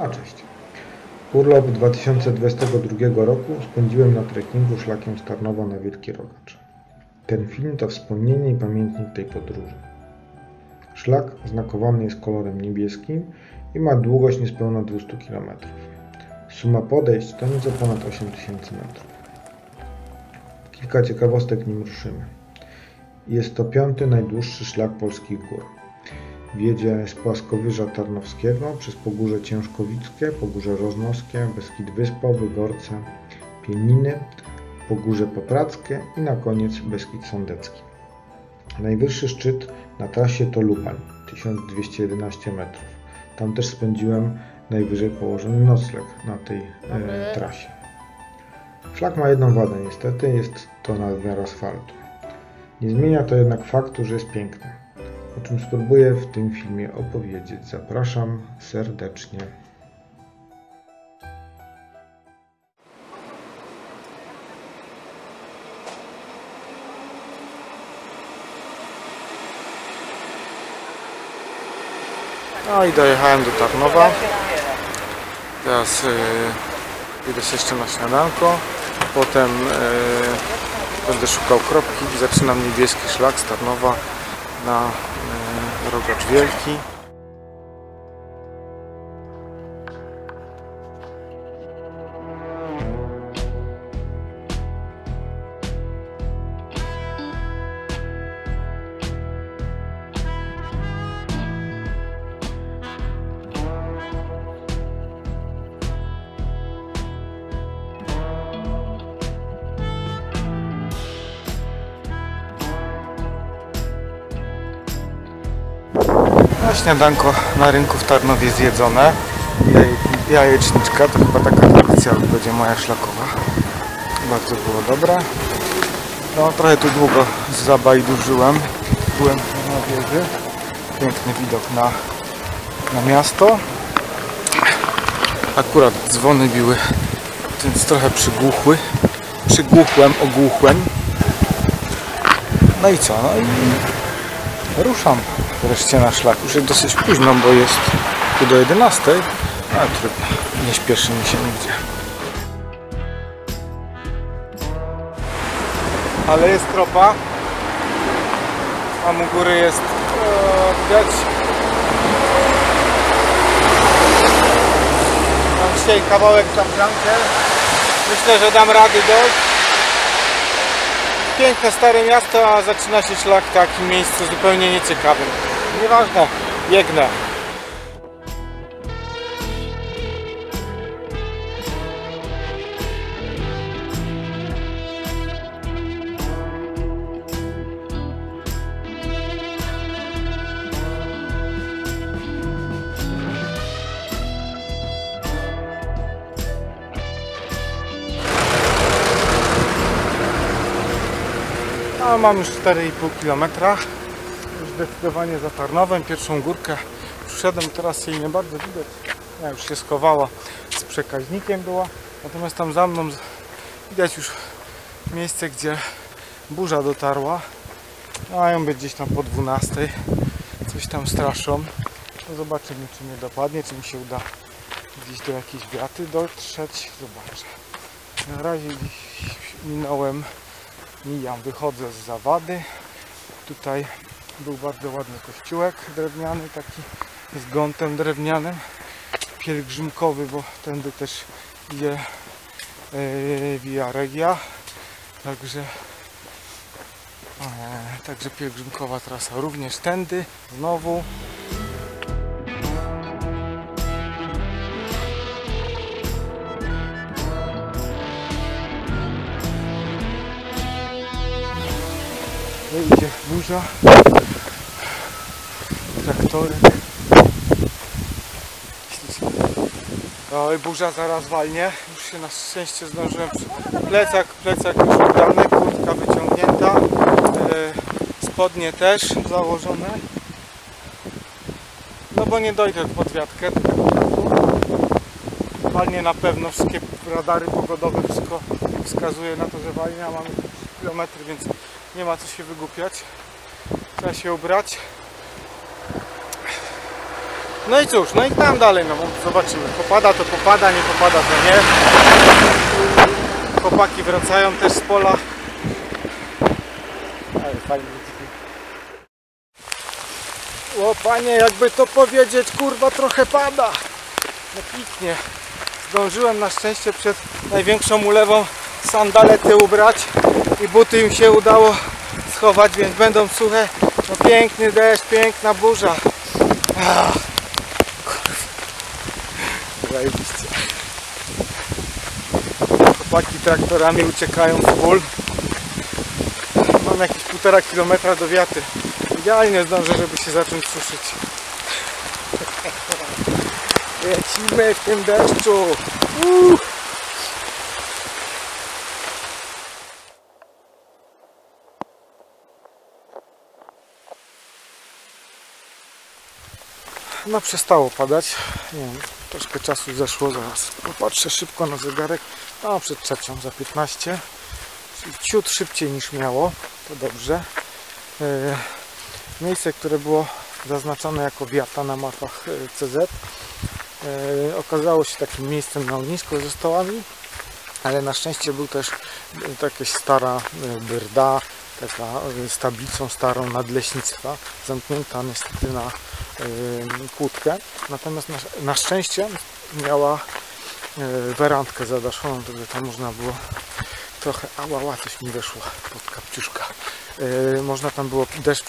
A cześć. Urlop 2022 roku spędziłem na trekkingu szlakiem Starnowa na Wielki Rogacz. Ten film to wspomnienie i pamiętnik tej podróży. Szlak znakowany jest kolorem niebieskim i ma długość niespełna 200 km. Suma podejść to nieco ponad 8000 metrów. Kilka ciekawostek nim ruszymy. Jest to piąty najdłuższy szlak polskich gór. Wiedzie z Płaskowyża Tarnowskiego przez Pogórze Ciężkowickie, Pogórze Rożnowskie, Beskid Wyspowy, Gorce, Pieniny, Pogórze Poprackie i na koniec Beskid Sądecki. Najwyższy szczyt na trasie to Lubań, 1211 metrów. Tam też spędziłem najwyżej położony nocleg na tej e, trasie. Szlak ma jedną wadę niestety, jest to nadmiar asfaltu. Nie zmienia to jednak faktu, że jest piękny o czym spróbuję w tym filmie opowiedzieć. Zapraszam serdecznie. No i dojechałem do Tarnowa. Teraz yy, idę jeszcze na śniadanko. Potem yy, będę szukał kropki i zaczynam niebieski szlak z Tarnowa na yy, Rogacz Wielki. Śniadanko na rynku w Tarnowie zjedzone. Jaj- Jajeczniczka to chyba taka tradycja będzie moja szlakowa. Bardzo było dobre. No trochę tu długo zabajdurzyłem. Byłem na wieży. Piękny widok na, na miasto. Akurat dzwony biły, więc trochę przygłuchły. Przygłuchłem, ogłuchłem. No i co? No i ruszam wreszcie na szlak. Już jest dosyć późno, bo jest tu do 11, ale trudno. Nie śpieszy mi się nigdzie. Ale jest tropa. Tam u góry jest o, widać. Mam dzisiaj kawałek za bramkę. Myślę, że dam rady dojść. Piękne stare miasto, a zaczyna się szlak w takim miejscu zupełnie nieciekawym. Nieważne, biegnę. A mam już 4,5 km. Zdecydowanie za Tarnowem. Pierwszą górkę przyszedłem, teraz jej nie bardzo widać. Ja już się schowała z przekaźnikiem była. Natomiast tam za mną widać już miejsce, gdzie burza dotarła. Mają być gdzieś tam po 12. Coś tam straszą. No zobaczymy, czy mnie dopadnie, czy mi się uda gdzieś do jakiejś wiaty dotrzeć. Zobaczę. Na razie minąłem mijam, wychodzę z zawady. Tutaj był bardzo ładny kościółek drewniany, taki z gątem drewnianym, pielgrzymkowy, bo tędy też idzie e, Via Regia. Także, e, także pielgrzymkowa trasa również tędy, znowu. No idzie burza. Traktory. Oj, burza zaraz walnie. Już się na szczęście zdążyłem. Plecak, plecak już kurtka wyciągnięta. E, spodnie też założone. No bo nie dojdę pod wiatkę. Walnie na pewno, wszystkie radary pogodowe, wszystko wskazuje na to, że walnie, a mamy kilometr, więc nie ma co się wygłupiać. Trzeba się ubrać. No i cóż, no i tam dalej, no zobaczymy. Popada to popada, nie popada to nie. Chłopaki wracają też z pola. Ale fajnie. O panie, jakby to powiedzieć, kurwa trochę pada. No piknie. Zdążyłem na szczęście przed największą ulewą sandalety ubrać i buty im się udało schować, więc będą suche. No piękny deszcz, piękna burza. Ach. Zajebiście. Chłopaki traktorami uciekają w pól. Mam jakieś półtora kilometra do wiatry. Idealnie zdążę, żeby się zacząć suszyć. Lecimy w tym deszczu. Uuu. No przestało padać. Nie wiem, troszkę czasu zeszło. Zaraz popatrzę szybko na zegarek. No przed trzecią za 15. Czyli ciut szybciej niż miało. To dobrze. E, Miejsce, które było zaznaczone jako wiata na mapach e, CZ e, okazało się takim miejscem na ognisko ze stołami, ale na szczęście był też jakaś stara byrda, taka z tablicą starą nadleśnictwa, zamknięta niestety na kłódkę. Natomiast na, na szczęście miała e, werandkę zadaszoną, żeby tam można było trochę, ała, coś mi weszło pod kapciuszka. E, można tam było deszcz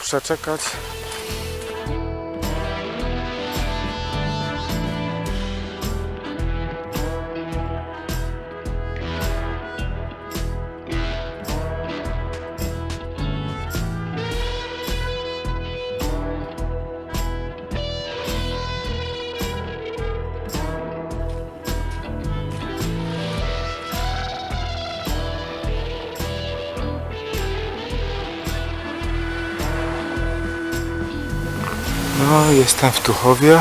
przeczekać. Jestem w Tuchowie.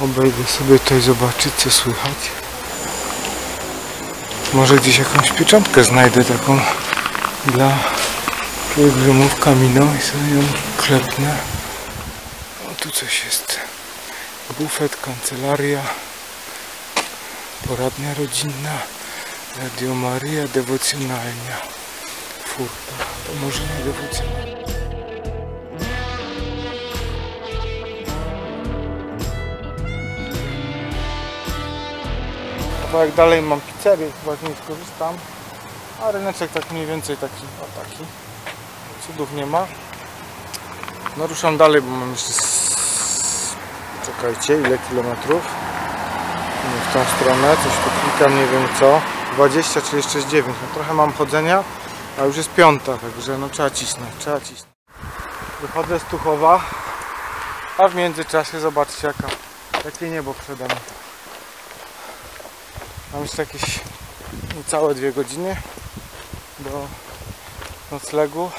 Obejdę sobie tutaj zobaczyć, co słychać. Może gdzieś jakąś pieczątkę znajdę taką dla pielgrzymów kaminą i sobie ją klepnę. O, tu coś jest. Bufet, kancelaria, poradnia rodzinna, Radio Maria, dewocjonalnia. Furta, to może nie dewocjonalnia. Kawałek dalej mam pizzerię, chyba z niej skorzystam. A ryneczek tak mniej więcej taki, o taki. Cudów nie ma. No ruszam dalej, bo mam jeszcze... Czekajcie, ile kilometrów? W tą stronę, coś tu klikam, nie wiem co. 20 czy jeszcze z 9. No trochę mam chodzenia, a już jest piąta, także no trzeba cisnąć, trzeba cisnąć. Wychodzę z Tuchowa, a w międzyczasie zobaczcie jaka, jakie niebo przede mną. Mam jeszcze jakieś niecałe dwie godziny do noclegu.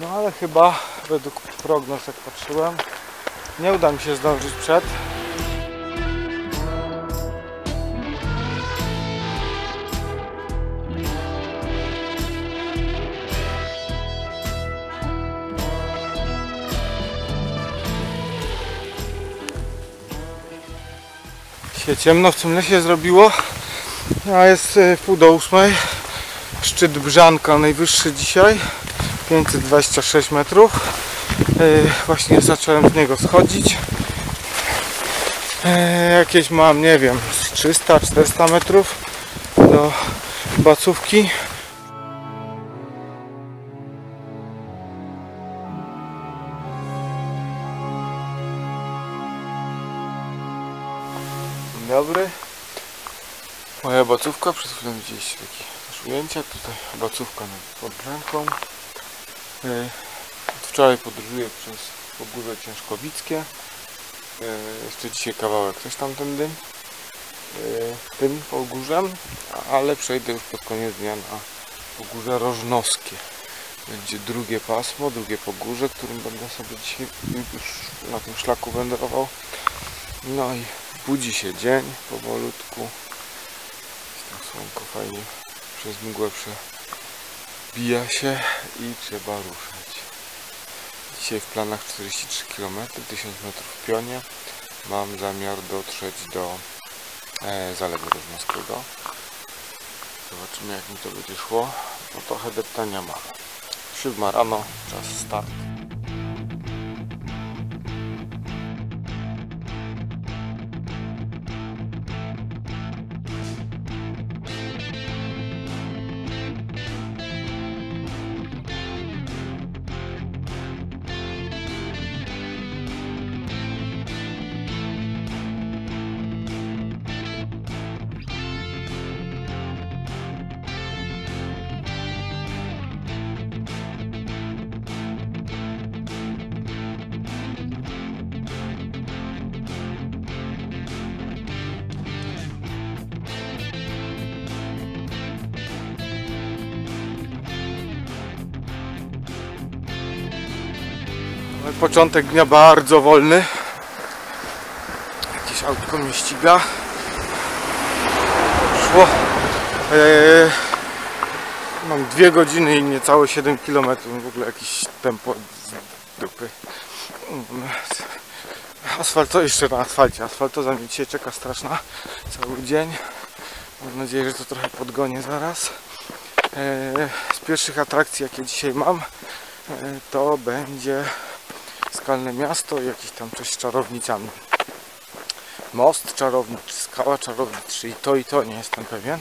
No ale chyba według prognoz jak patrzyłem nie uda mi się zdążyć przed. Się ciemno w tym lesie zrobiło, a jest e, pół do ósmej. Szczyt Brzanka najwyższy dzisiaj, 526 metrów. E, Właśnie zacząłem z niego schodzić. E, Jakieś mam, nie wiem, z 300-400 metrów do Bacówki. Moja bacówka, przed chwilą widzieliście takie też ujęcia. Tutaj bacówka nad- pod brzęką. E, Od wczoraj podróżuję przez Pogórze Ciężkowickie. E, Jeszcze dzisiaj kawałek też tamtędy. e, Tym Pogórzem, ale przejdę już pod koniec dnia na Pogórze Rożnowskie. Będzie drugie pasmo, drugie pogórze, którym będę sobie dzisiaj już na tym szlaku wędrował. No i budzi się dzień powolutku. Słonko fajnie przez mgłę przebija się i trzeba ruszać. Dzisiaj w planach 43 km, 1000 metrów w pionie. Mam zamiar dotrzeć do e, Zalewu Rozmoskiego. Zobaczymy jak mi to będzie szło. No trochę deptania mam. Siódma rano, czas start. Początek dnia bardzo wolny. Jakieś autko mnie ściga. Szło. Eee, mam dwie godziny i niecałe 7 km. W ogóle jakiś tempo z dupy. Asfalt to jeszcze na asfalcie. Asfaltoza mnie dzisiaj czeka straszna. Cały dzień. Mam nadzieję, że to trochę podgonię zaraz. Eee, z pierwszych atrakcji jakie dzisiaj mam e, to będzie skalne miasto i jakieś tam coś z czarownicami. Most czarowniczy, skała czarowniczy i to i to, nie jestem pewien.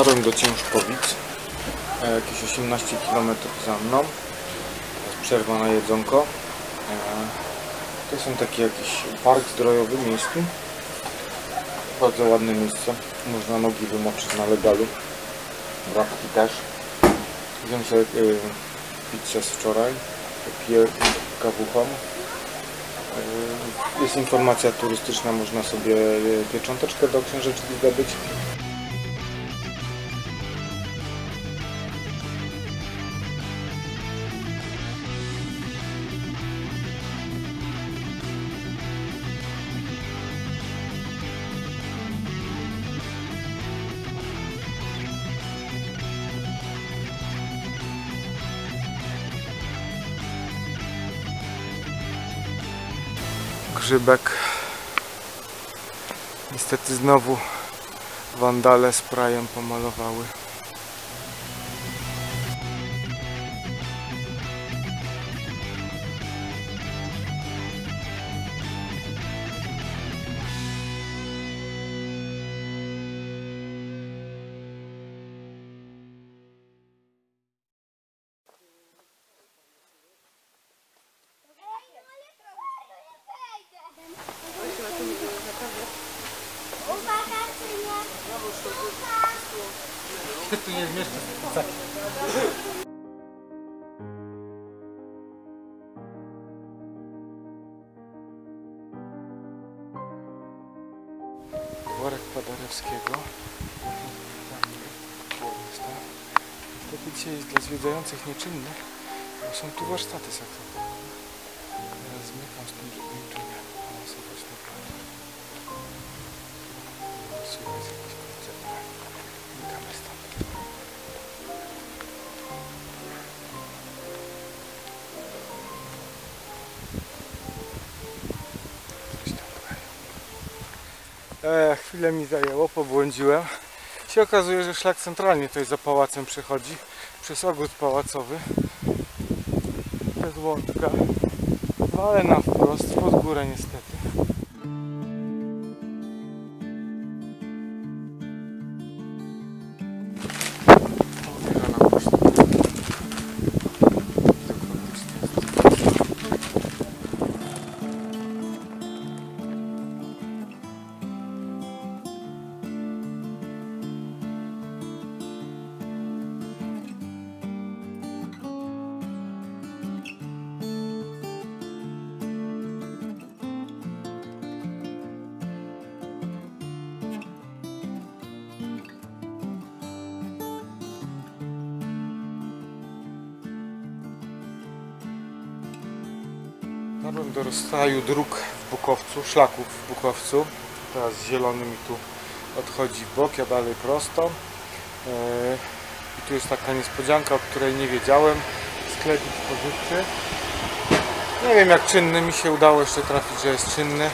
Dotarłem do Ciężkowic, e, jakieś 18 km za mną. Teraz przerwa na jedzonko. E, To są takie jakiś park zdrojowy miejski. Bardzo ładne miejsce. Można nogi wymoczyć na legalu. Bratki też. Wziąłem sobie e, pizzę z wczoraj. Piję kawuchą. Jest informacja turystyczna, można sobie piecząteczkę do książeczki zdobyć. Grzybek. Niestety znowu wandale sprayem pomalowały. Tu warsztaty saksofonowe. Teraz zmykam z tym, żeby niczym nie balansować na planie. Słychać jakieś koncerty. Zmykamy stąd. E, chwilę mi zajęło, pobłądziłem. Się okazuje, że szlak centralnie tutaj za pałacem przechodzi, przez ogród pałacowy, przez łączka, no na wprost, pod górę niestety. Rozstaju dróg w Bukowcu, szlaków w Bukowcu. Teraz zielony mi tu odchodzi w bok, ja dalej prosto. Yy, I tu jest taka niespodzianka, o której nie wiedziałem. Sklepik spożywczy. Nie wiem jak czynny mi się udało jeszcze trafić, że jest czynny.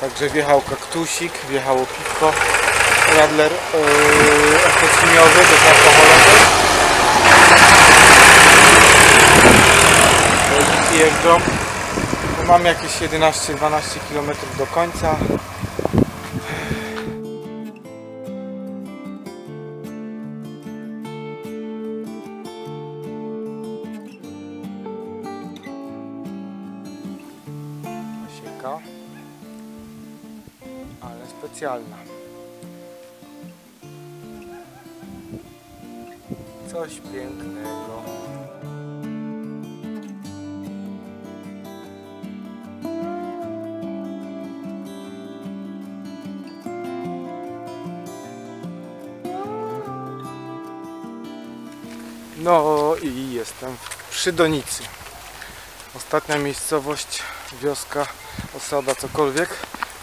Także wjechał kaktusik, wjechało piwko. Radler yy, okociniowy, bezalkoholowy. Jeżdżą. Mam jakieś 11-12 km do końca. Pasieka. Ale specjalna. Coś pięknego. No i jestem przy Donicy. Ostatnia miejscowość, wioska, osada, cokolwiek.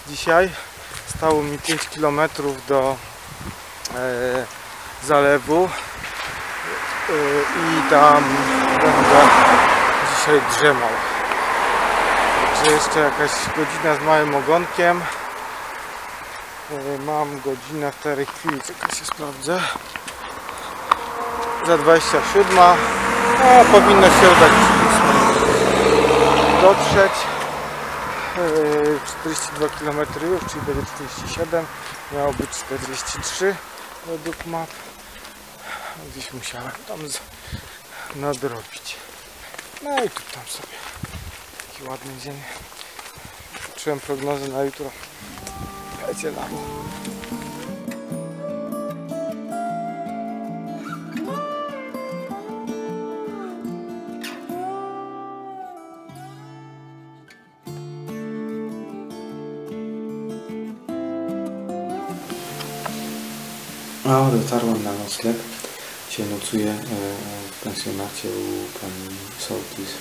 Dzisiaj stało mi 5 km do e, zalewu e, i tam będę dzisiaj drzemał. Także jeszcze jakaś godzina z małym ogonkiem. E, mam godzinę w tej chwili, czekaj się sprawdzę za 27. No, powinno się udać dotrzeć. Yy, 42 km już, czyli będzie 47. Miało być 43 według map. Gdzieś musiałem tam nadrobić. No i tu tam sobie. Taki ładny dzień. Czułem prognozę na jutro. Lecie na dotarłem na nocleg. Dzisiaj nocuję e, w pensjonacie u pani Sołtis.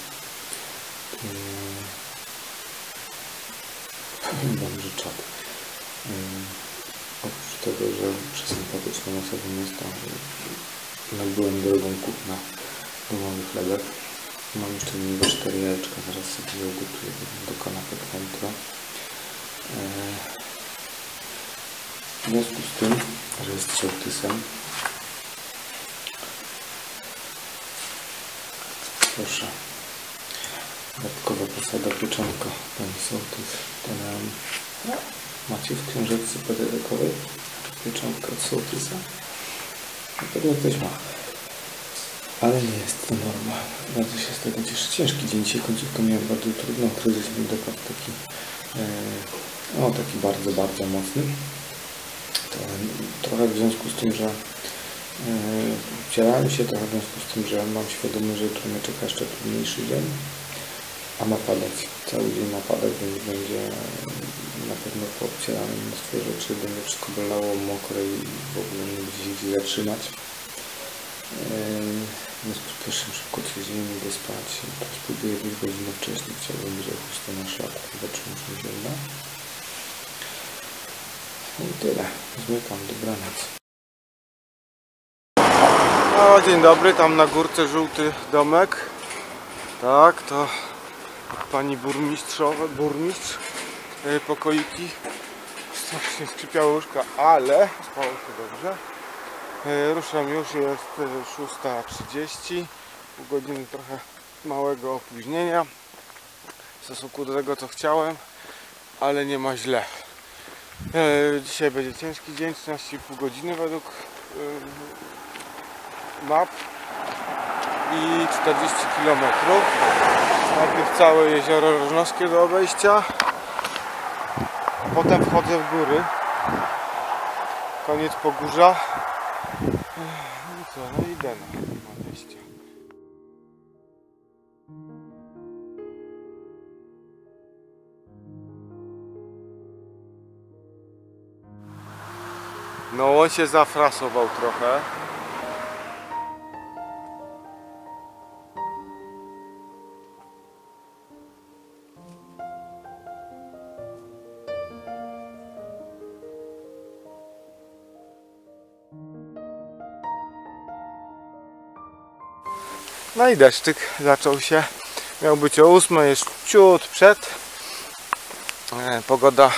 Dobrze czad. E, Oprócz tego, że przesympatyczną osobą jest to, że nabyłem drogą kupna domowy chlebek. Mam jeszcze niby cztery jajeczka, zaraz sobie ugotuję do kanapek na jutro. W związku z tym, że jest sołtysem, proszę, dodatkowa posada pieczonka pani sołtys. To nam, macie w książeczce pedagogikowej pieczonkę od sołtysa? Na pewno ktoś ma. Ale nie jest to norma. Bardzo się z tego cieszę. Ciężki dzień. Dzisiaj końcówkę miałem bardzo trudną. Kryzys mi dopadł taki, e, no taki bardzo, bardzo mocny trochę w związku z tym, że wcielałem się, trochę w związku z tym, że mam świadomość, że jutro mnie czeka jeszcze trudniejszy dzień, a ma padać. Cały dzień ma padać, więc będzie na pewno poobcierane mnóstwo rzeczy, będzie wszystko bolało, mokre i w ogóle nie będzie gdzie zatrzymać. Yy, więc pospieszam szybko się ziemi, idę spać. To spróbuję być godzinę wcześniej. Chciałbym zjechać to na szlak, zobaczymy, czy się uda. No i tyle. Zmykam. Dobranoc. O, dzień dobry, tam na górce żółty domek. Tak, to pani burmistrzowe, burmistrz yy, pokoiki. Strasznie skrzypiały łóżka, ale spało się dobrze. Yy, ruszam już, jest yy, 6.30. Pół godziny trochę małego opóźnienia w stosunku do tego co chciałem, ale nie ma źle. E, Dzisiaj będzie ciężki dzień, 13,5 godziny według e, map i 40 km. Najpierw całe jezioro Rożnowskie do obejścia, potem wchodzę w góry, koniec Pogórza No on się zafrasował trochę. No i deszczyk zaczął się. Miał być o 8, jest ciut przed. E, pogoda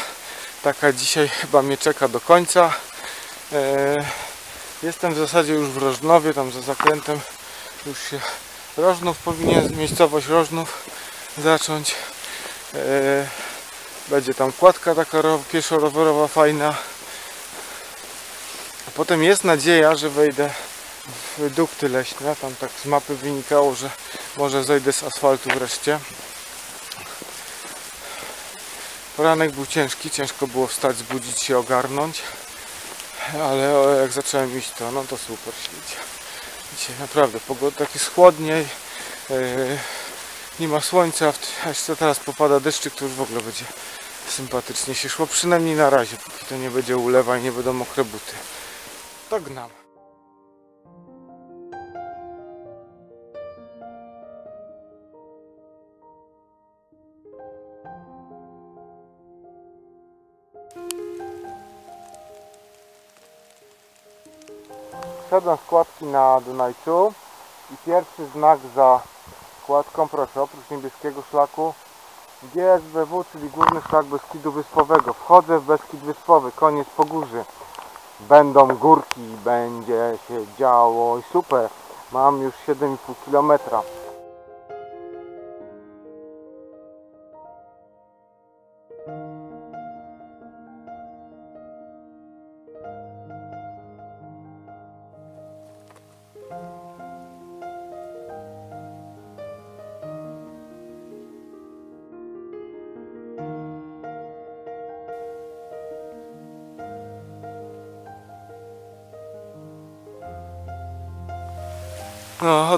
taka dzisiaj chyba mnie czeka do końca. E, Jestem w zasadzie już w Rożnowie, tam za zakrętem już się Rożnów powinien, miejscowość Rożnów zacząć. E, Będzie tam kładka taka ro- pieszo-rowerowa fajna. A potem jest nadzieja, że wejdę w dukty leśne. Tam tak z mapy wynikało, że może zejdę z asfaltu wreszcie. Poranek był ciężki, ciężko było wstać, zbudzić się, ogarnąć. Ale jak zacząłem iść to, no to super świecie. Dzisiaj naprawdę pogoda tak jest chłodniej. Yy, nie ma słońca, a jeszcze teraz popada deszczyk, to już w ogóle będzie sympatycznie się szło. Przynajmniej na razie, póki to nie będzie ulewa i nie będą mokre buty. To gnam. Wszedłem z kładki na Dunajcu i pierwszy znak za kładką, proszę, oprócz niebieskiego szlaku GSBW, czyli główny szlak Beskidu Wyspowego. Wchodzę w Beskid Wyspowy, koniec Pogórzy. Będą górki, będzie się działo i super. Mam już 7,5 km.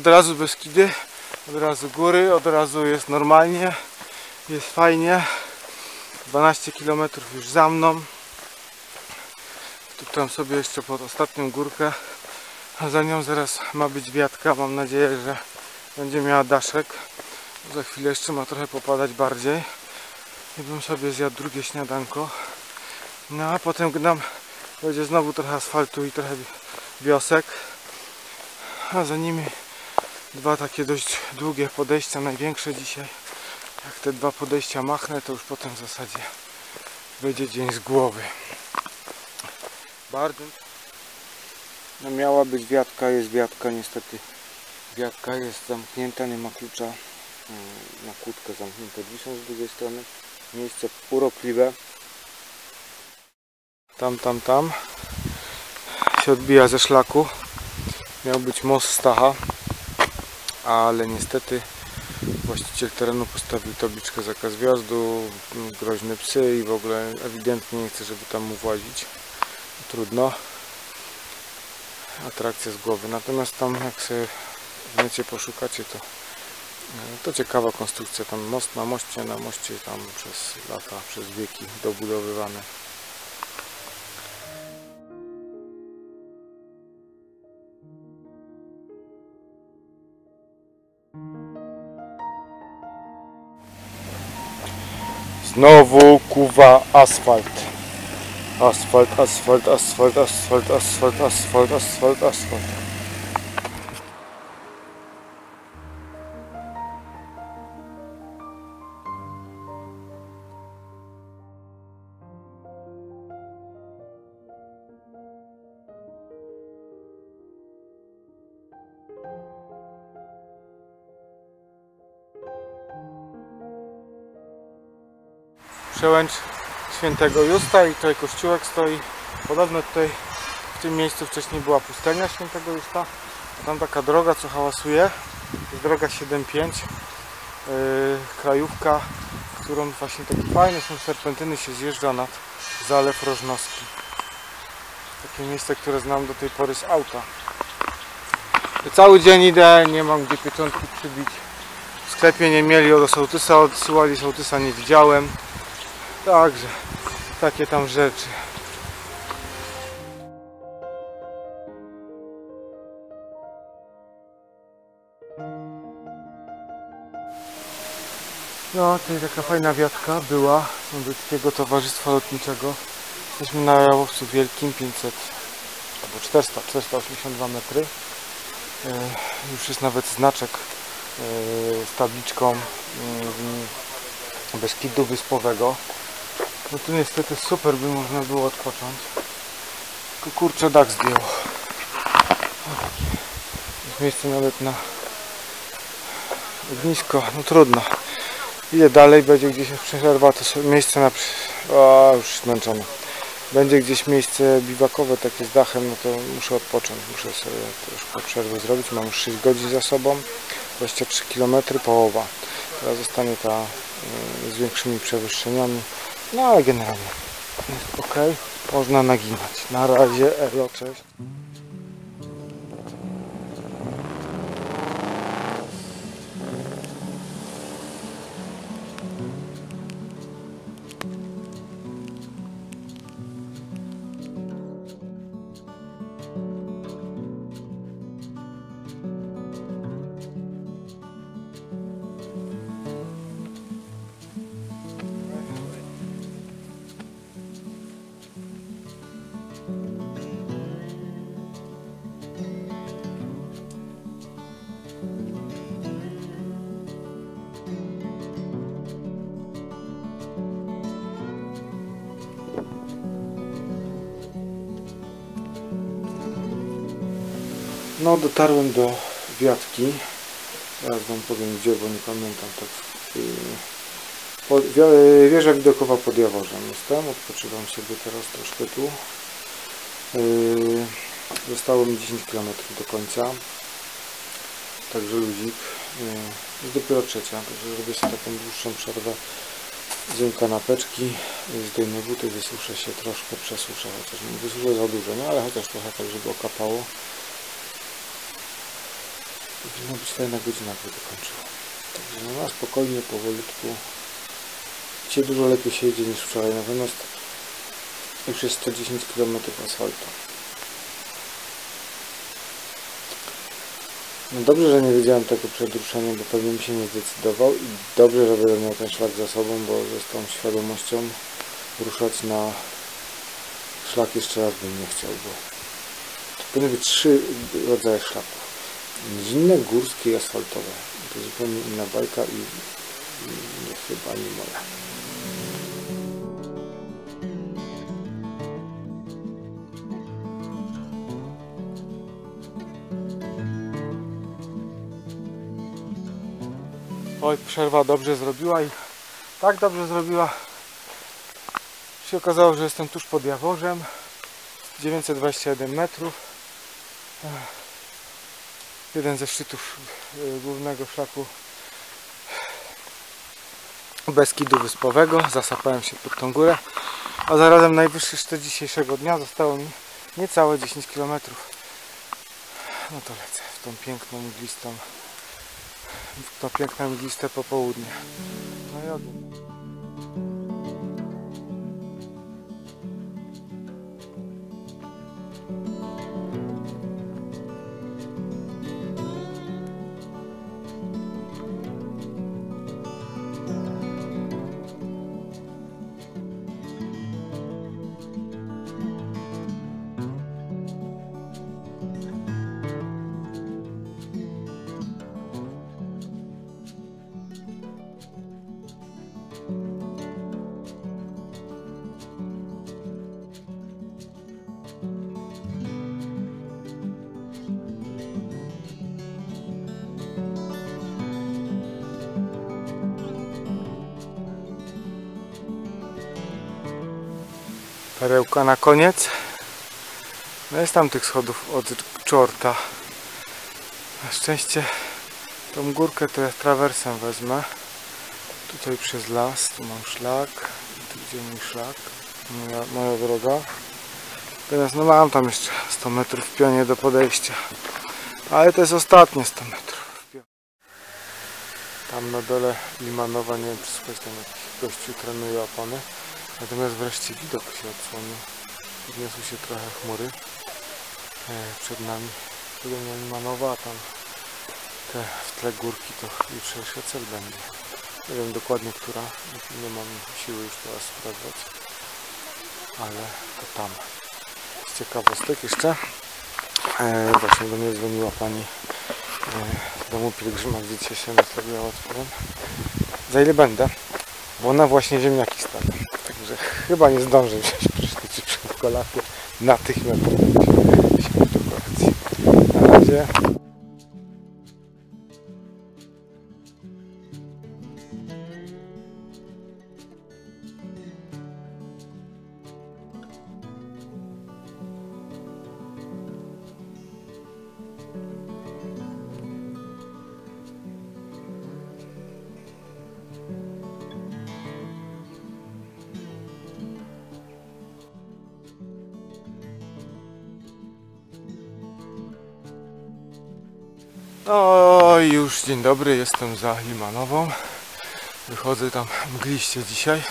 Od razu Beskidy, od razu góry, od razu jest normalnie, jest fajnie. 12 km już za mną. Tu tam sobie jeszcze pod ostatnią górkę, a za nią zaraz ma być wiatka. Mam nadzieję, że będzie miała daszek. Za chwilę jeszcze ma trochę popadać bardziej. I bym sobie zjadł drugie śniadanko. No a potem gnam, będzie znowu trochę asfaltu i trochę wiosek a za nimi dwa takie dość długie podejścia, największe dzisiaj. Jak te dwa podejścia machnę, to już potem w zasadzie będzie dzień z głowy. Bardzo. No miała być wiatka, jest wiatka, niestety wiatka jest zamknięta, nie ma klucza mm, na kłódkę zamknięte są z drugiej strony. Miejsce urokliwe. Tam, tam, tam się odbija ze szlaku miał być most Stacha, ale niestety właściciel terenu postawił tabliczkę zakaz wjazdu, groźne psy i w ogóle ewidentnie nie chce, żeby tam mu włazić. Trudno. Atrakcja z głowy. Natomiast tam jak sobie w necie poszukacie, to, e, to ciekawa konstrukcja. Tam most na moście, na moście tam przez lata, przez wieki dobudowywany. Znowu kuwa asfalt. Asfalt, asfalt, asfalt, asfalt, asfalt, asfalt, asfalt, asfalt. Przełęcz Świętego Justa i tutaj kościółek stoi. Podobno tutaj w tym miejscu wcześniej była pustelnia Świętego Justa. A tam taka droga co hałasuje. Jest droga 7.5. Yy, krajówka, którą właśnie takie fajne są serpentyny się zjeżdża nad Zalew Rożnowski. Takie miejsce, które znam do tej pory z auta. Cały dzień idę, nie mam gdzie pieczątki przybić. W sklepie nie mieli od sołtysa, odsyłali sołtysa, nie widziałem. Także takie tam rzeczy. No, tutaj taka fajna wiatka była Ludzkiego Towarzystwa Lotniczego. Jesteśmy na Jałowcu Wielkim 500 albo 400, 482 metry. E, Już jest nawet znaczek e, z tabliczką mm, Beskidu Wyspowego. No tu niestety super by można było odpocząć. Tylko kurczę dach zdjął. Jest miejsce nawet na ognisko. No trudno. Idę dalej, będzie gdzieś przerwa, to miejsce na... O, już zmęczony. Będzie gdzieś miejsce biwakowe takie z dachem, no to muszę odpocząć. Muszę sobie troszkę przerwy zrobić. Mam już 6 godzin za sobą. 23 km połowa. Teraz zostanie ta y, z większymi przewyższeniami. No ale generalnie jest ok. Można naginać. Na razie, elo, cześć. Dotarłem do wiatki. Zaraz wam powiem gdzie, bo nie pamiętam tak. Po, wia- wieża widokowa pod Jaworzem jestem. Odpoczywam sobie teraz troszkę tu. Yy, Zostało mi 10 km do końca. Także ludzik. Yy, Jest dopiero trzecia, także sobie taką dłuższą przerwę. Zjem kanapeczki, yy, zdejmę buty, wysuszę się troszkę, przesuszę, chociaż nie wysuszę za dużo, no ale chociaż trochę tak, żeby okapało. Powinno być fajna godzina, by dokończył. Także no, na spokojnie, powolutku. Dzisiaj dużo lepiej się jedzie niż wczoraj, natomiast już jest 110 km asfaltu. No dobrze, że nie wiedziałem tego przed ruszeniem, bo pewnie mi się nie zdecydował i dobrze, że będę miał ten szlak za sobą, bo z tą świadomością ruszać na szlak jeszcze raz bym nie chciał, bo to powinny być trzy rodzaje szlaków rodzinne, górskie i asfaltowe. To zupełnie inna bajka i, i nie chyba nie moja. Oj, przerwa dobrze zrobiła i tak dobrze zrobiła. Się okazało, że jestem tuż pod Jaworzem. 921 metrów. Jeden ze szczytów y, głównego szlaku Beskidu Wyspowego. Zasapałem się pod tą górę, a zarazem najwyższy szczyt dzisiejszego dnia zostało mi niecałe 10 km. No to lecę w tą piękną, mglistą, w to piękne, mgliste popołudnie. No i ogień. Perełka na koniec. No jest tam tych schodów od czorta. Na szczęście tą górkę to ja trawersem wezmę. Tutaj przez las, tu mam szlak. Tu gdzie mój szlak? Moja, moja droga. Teraz no mam tam jeszcze 100 metrów w pionie do podejścia. Ale to jest ostatnie 100 metrów. Tam na dole Limanowa, nie wiem czy słychać tam jakiś gościu trenuje opony. Natomiast wreszcie widok się odsłonił. Podniosły się trochę chmury e, przed nami. Podobno Limanowa, a tam te w tle górki to jutrzejszy cel będzie. Nie wiem dokładnie która, nie mam siły już teraz sprawdzać, ale to tam. Z ciekawostek jeszcze, e, właśnie do mnie dzwoniła pani w domu pielgrzyma, gdzie dzisiaj sobie sobie odpływam. Za ile będę? Bo na właśnie ziemniaki stanę. Chyba nie zdążę wziąć prysznicy przed kolacją. Natychmiast będę się do kolacji. Na razie. Dobry, jestem za Limanową. Wychodzę tam mgliście dzisiaj.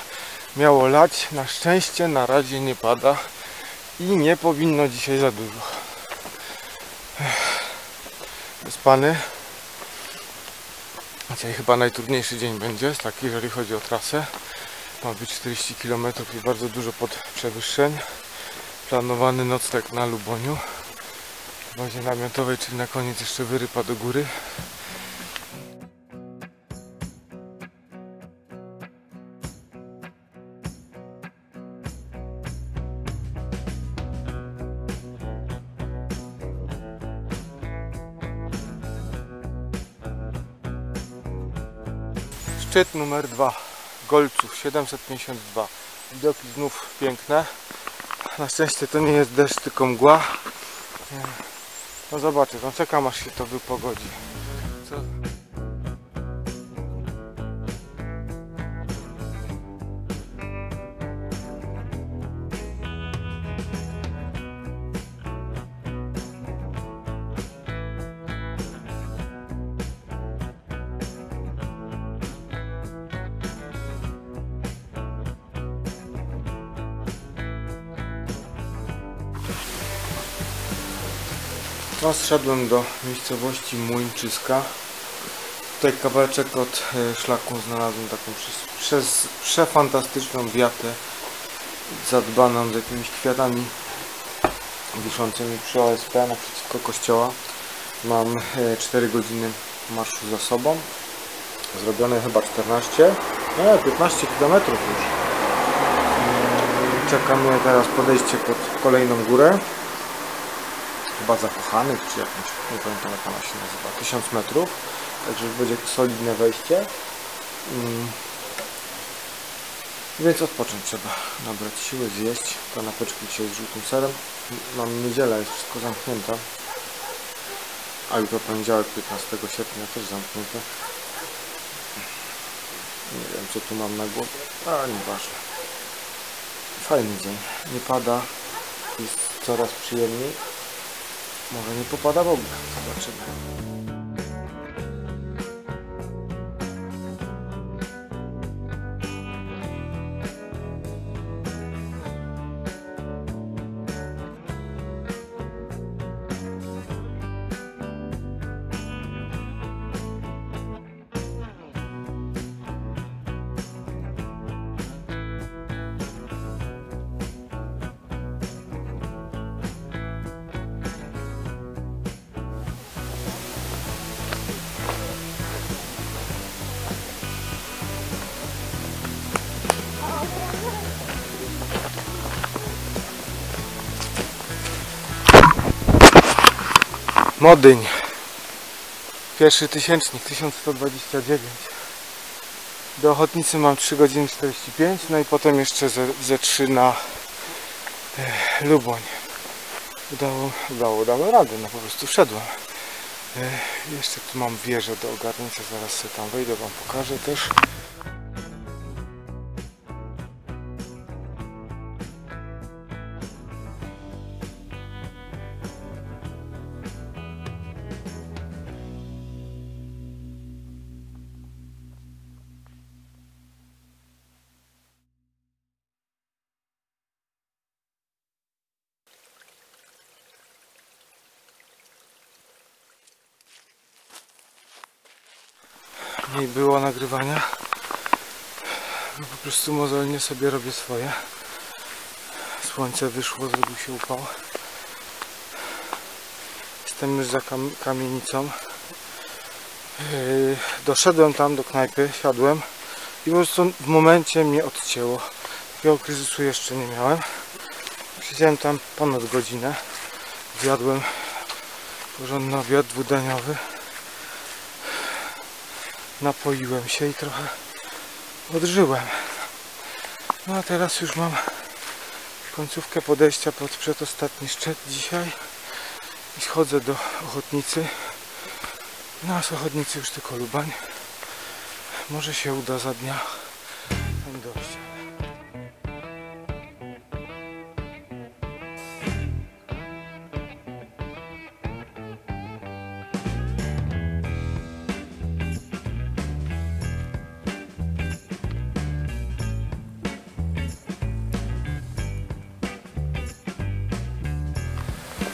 Miało lać, na szczęście na razie nie pada i nie powinno dzisiaj za dużo. Wyspany. Dzisiaj chyba najtrudniejszy dzień będzie, taki jeżeli chodzi o trasę. Ma być 40 km i bardzo dużo pod przewyższeń. Planowany nocleg na Luboniu w bazie namiotowej, czyli na koniec jeszcze wyrypa do góry. Szczyt numer dwa Golców 752. Widoki znów piękne. Na szczęście to nie jest deszcz, tylko mgła. No zobaczę, no czekam aż się to wypogodzi. Co? No, zszedłem do miejscowości Młyńczyska. Tutaj kawałeczek od e, szlaku znalazłem taką przez, przez przefantastyczną wiatę zadbaną z jakimiś kwiatami wiszącymi przy OSP naprzeciwko kościoła. Mam e, 4 godziny marszu za sobą. Zrobione chyba 14, nie 15 km już. Mm, Czeka mnie teraz podejście pod kolejną górę chyba zakochanych, czy jakąś, nie pamiętam jak ona się nazywa, 1000 metrów, także będzie solidne wejście. Mm. Więc odpocząć trzeba, nabrać siły, zjeść kanapeczki dzisiaj z żółtym serem. Mam niedzielę, jest wszystko zamknięte, a jutro poniedziałek 15 sierpnia też zamknięte. Nie wiem co tu mam na głowie, a nieważne. Fajny dzień, nie pada, jest coraz przyjemniej. Może nie popada w ogóle. Zobaczymy. Modyń. Pierwszy tysięcznik 1129. Do Ochotnicy mam 3 godziny 45, no i potem jeszcze ze, ze 3 na e, Luboń. Udało, udało, dałem radę, no po prostu wszedłem. E, jeszcze tu mam wieżę do ogarnięcia, zaraz sobie tam wejdę, wam pokażę też. Nagrywania. No po prostu mozolnie sobie robię swoje. Słońce wyszło, zrobił się upał. Jestem już za kam kamienicą. Yy, doszedłem tam do knajpy, siadłem i po prostu w momencie mnie odcięło. Takiego kryzysu jeszcze nie miałem. Siedziałem tam ponad godzinę. Zjadłem porządny obiad dwudaniowy. Napoiłem się i trochę odżyłem. No a teraz już mam końcówkę podejścia pod przedostatni szczyt dzisiaj i schodzę do ochotnicy. No a z ochotnicy już tylko Lubań. Może się uda za dnia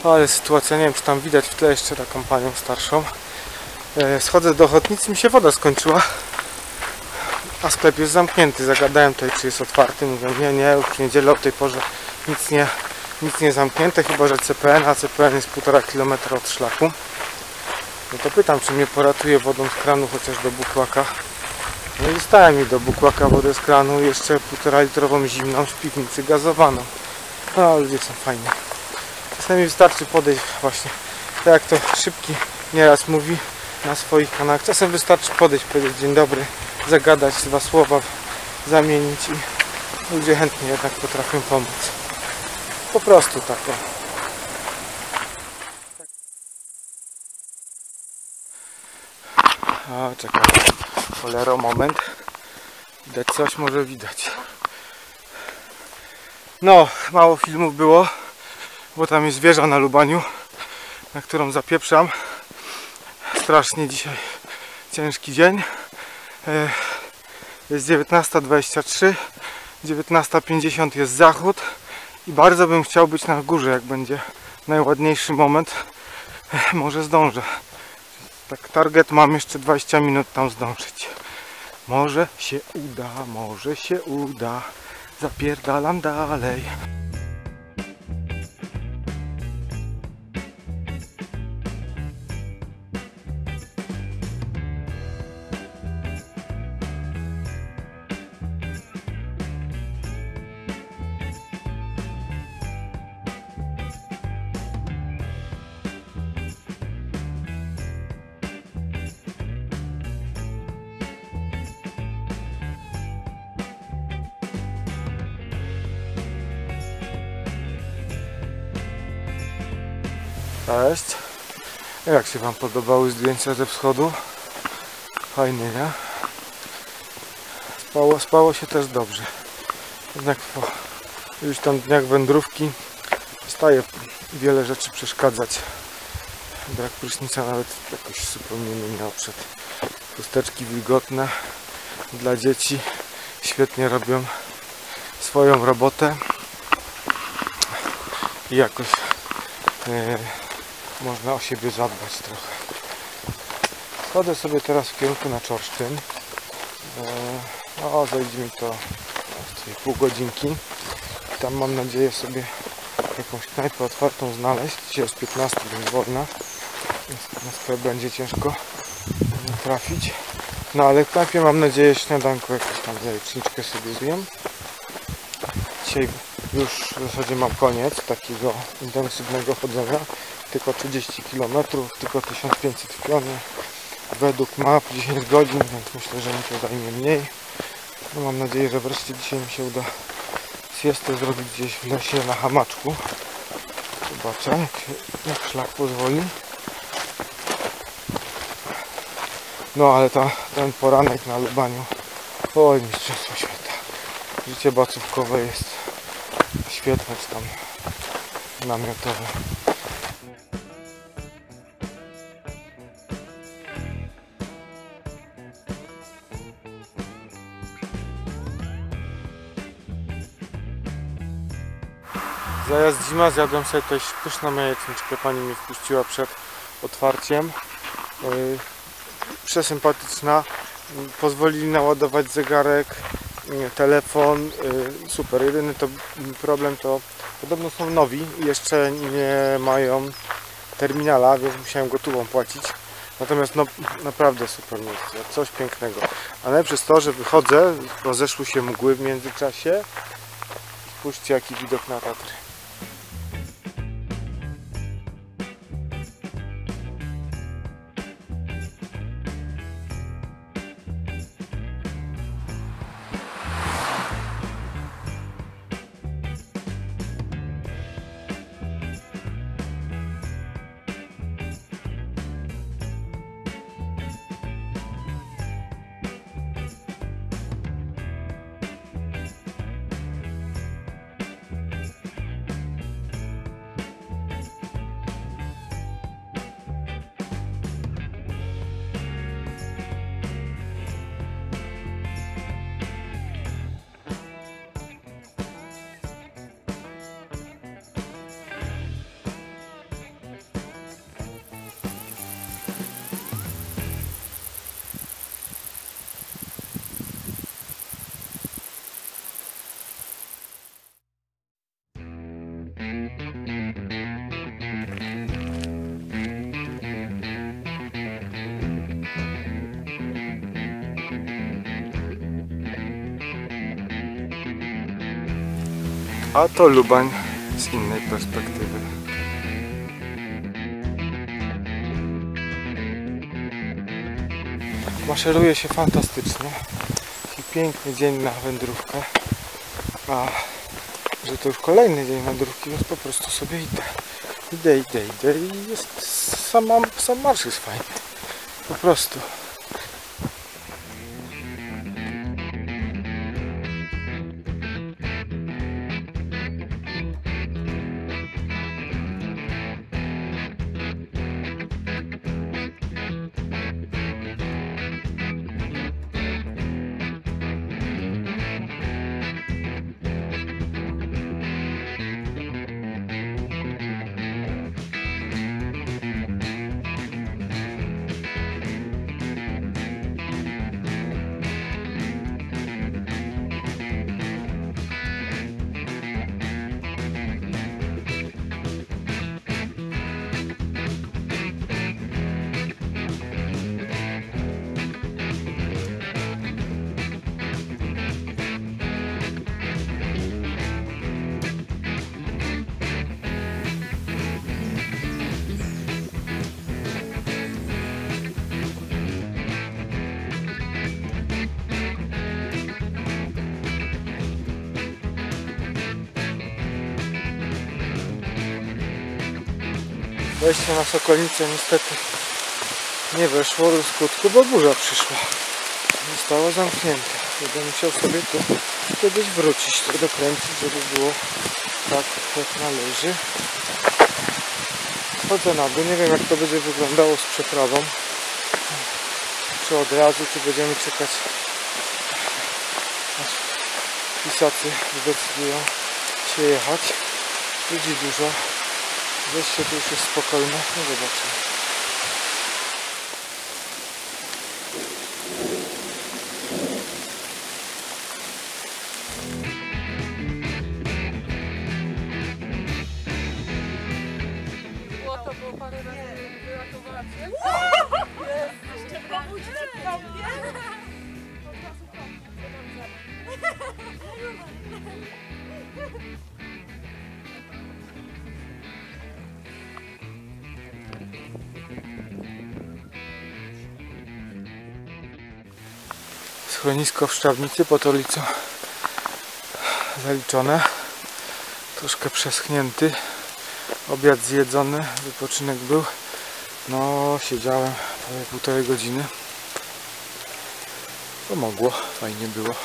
Ale sytuacja, nie wiem czy tam widać w tle jeszcze taką panią starszą. E, Schodzę do ochotnicy, mi się woda skończyła. A sklep jest zamknięty. Zagadałem tutaj, czy jest otwarty. Mówią, nie, nie, już w niedzielę o tej porze nic nie, nic nie zamknięte, chyba że CPN, a CPN jest 1,5 km od szlaku. No to pytam, czy mnie poratuje wodą z kranu chociaż do bukłaka. No i dostałem mi do bukłaka wodę z kranu jeszcze 1,5 litrową zimną z piwnicy gazowaną. No, ludzie są fajni. Czasami wystarczy podejść właśnie, tak jak to Szybki nieraz mówi na swoich kanałach. Czasem wystarczy podejść, powiedzieć dzień dobry, zagadać dwa słowa, zamienić i ludzie chętnie jednak potrafią pomóc. Po prostu tak. o. Czekaj. Cholero, moment. Widać coś, może widać. No, mało filmów było bo tam jest wieża na Lubaniu, na którą zapieprzam. Strasznie dzisiaj ciężki dzień. E, Jest 19.23, 19.50 jest zachód i bardzo bym chciał być na górze, jak będzie najładniejszy moment. E, Może zdążę. Tak target mam jeszcze 20 minut tam zdążyć. Może się uda, może się uda. Zapierdalam dalej. Jak się Wam podobały zdjęcia ze wschodu? Fajnie, nie? Spało, spało się też dobrze. Jednak po już tam dniach wędrówki staje wiele rzeczy przeszkadzać. Brak prysznica nawet jakoś zupełnie nie miał przed. Chusteczki wilgotne dla dzieci świetnie robią swoją robotę i jakoś e, można o siebie zadbać trochę. Schodzę sobie teraz w kierunku na Czorszczyn. E, no, zajdzie mi to w pół godzinki. Tam mam nadzieję sobie jakąś knajpę otwartą znaleźć. Dzisiaj jest 15, więc wolna. Na sklep będzie ciężko e, trafić. No ale w knajpie mam nadzieję śniadanko jakieś tam jajeczniczkę sobie zjem. Dzisiaj już w zasadzie mam koniec takiego intensywnego chodzenia. Tylko 30 km, tylko 1500 km. Według map 10 godzin, więc myślę, że mi to zajmie mniej. No mam nadzieję, że wreszcie dzisiaj mi się uda siestę zrobić gdzieś w lesie na hamaczku. Zobaczę, jak, szlak pozwoli. No ale ta, ten poranek na Lubaniu, oj mistrzostwo świata. Życie bacówkowe jest świetne, czy tam namiotowe. Zajazd zima, zjadłem sobie też pyszną jajeczniczkę, pani mnie wpuściła przed otwarciem. Yy, Przesympatyczna, pozwolili naładować zegarek, yy, telefon, yy, super. Jedyny to problem to podobno są nowi i jeszcze nie mają terminala, więc musiałem gotową płacić. Natomiast no naprawdę super miejsce, coś pięknego. A najlepsze jest to, że wychodzę, rozeszły się mgły w międzyczasie. Spójrzcie jaki widok na Tatry. A to Lubań z innej perspektywy. Maszeruje się fantastycznie. Taki piękny dzień na wędrówkę. A że to już kolejny dzień wędrówki, więc po prostu sobie idę. Idę, idę, idę i jest sama, sam marsz jest fajny. Po prostu. Na Sokolnicę niestety nie weszło do skutku, bo burza przyszła. Zostało zamknięte. Będę musiał sobie tu kiedyś wrócić, to dokręcić, żeby było tak jak należy. Chodzę na dół, nie wiem jak to będzie wyglądało z przeprawą. Czy od razu, czy będziemy czekać aż pisacy zdecydują się jechać. Ludzi dużo. Wejście tu już jest spokojne. No zobaczymy. Schronisko w Szczawnicy pod ulicą zaliczone. Troszkę przeschnięty. Obiad zjedzony, wypoczynek był. No, siedziałem prawie półtorej godziny. Pomogło, fajnie było.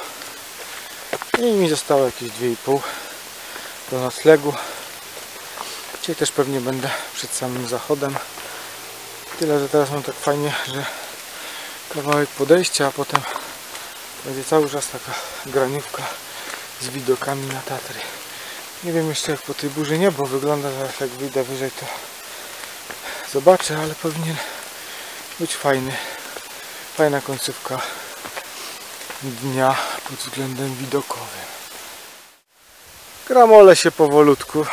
I mi zostało jakieś 2,5 do noclegu. Dzisiaj też pewnie będę przed samym zachodem. Tyle, że teraz mam tak fajnie, że kawałek podejścia, a potem będzie cały czas taka graniówka z widokami na Tatry. Nie wiem jeszcze jak po tej burzy niebo wygląda, zaraz jak wyjdę wyżej to zobaczę, ale powinien być fajny. Fajna końcówka dnia pod względem widokowym. Gramole się powolutku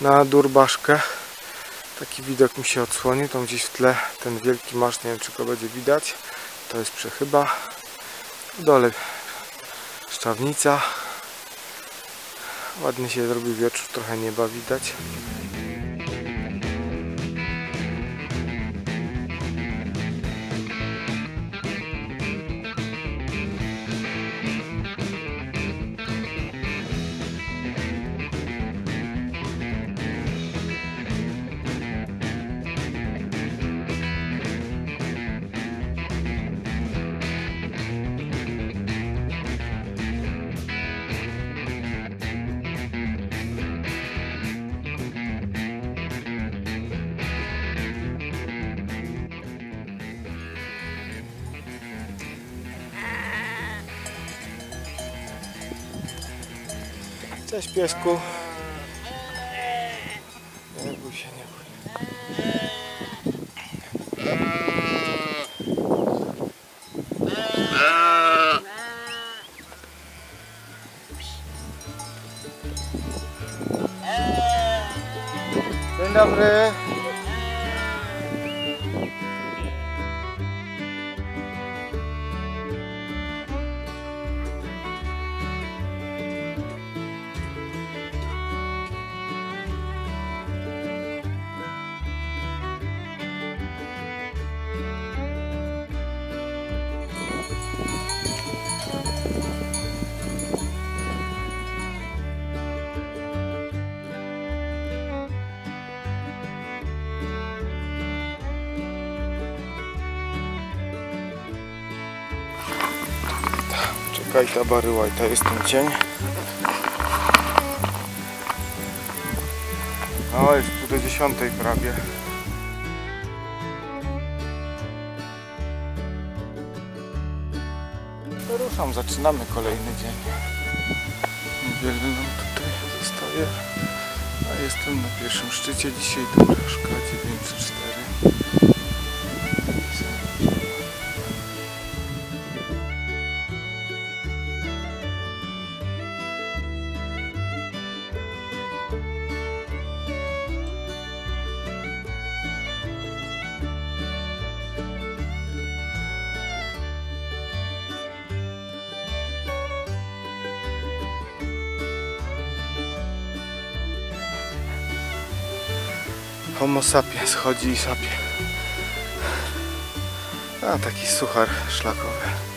na durbaszkę. Taki widok mi się odsłoni, tam gdzieś w tle ten wielki maszt, nie wiem czy go będzie widać. To jest przechyba. W dole szczawnica. Ładnie się zrobił wieczór, trochę nieba widać. Cześć piesku. Nie bój się, nie bój. Dzień dobry. Czekaj, ta baryła i to jest ten cień. No, jest tu do dziesiątej prawie. To ruszam, zaczynamy kolejny dzień. Niewiele nam tutaj zostaje. A jestem na pierwszym szczycie dzisiaj, Dąbraszka 904. Homo sapiens chodzi i sapie. A taki suchar szlakowy.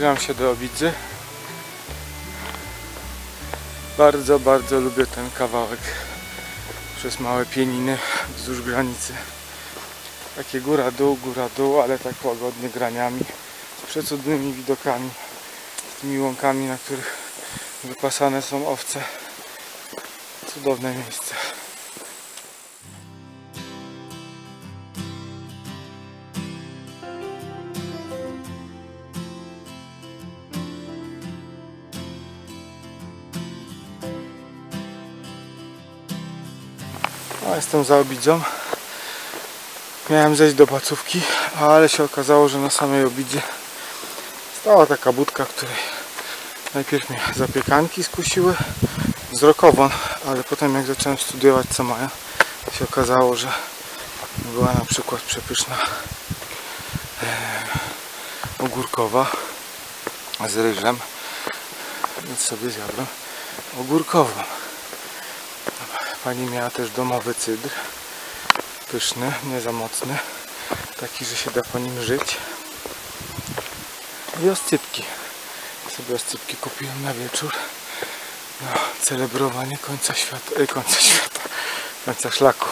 Zbliżam się do Obidzy. Bardzo, bardzo lubię ten kawałek przez małe pieniny wzdłuż granicy. Takie góra-dół, góra-dół, ale tak łagodnie graniami, z przecudnymi widokami, z tymi łąkami, na których wypasane są owce. Cudowne miejsce. Jestem za obidzą. Miałem zejść do placówki, ale się okazało, że na samej obidzie stała taka budka, której najpierw mnie zapiekanki skusiły wzrokowo, ale potem jak zacząłem studiować co mają, się okazało, że była na przykład przepyszna e, ogórkowa z ryżem, więc sobie zjadłem ogórkową. Pani miała też domowy cydr. Pyszny, nie za mocny. taki, że się da po nim żyć. I oscypki. Sobie oscypki kupiłem na wieczór. Na celebrowanie końca świata, e, końca świata, końca szlaku.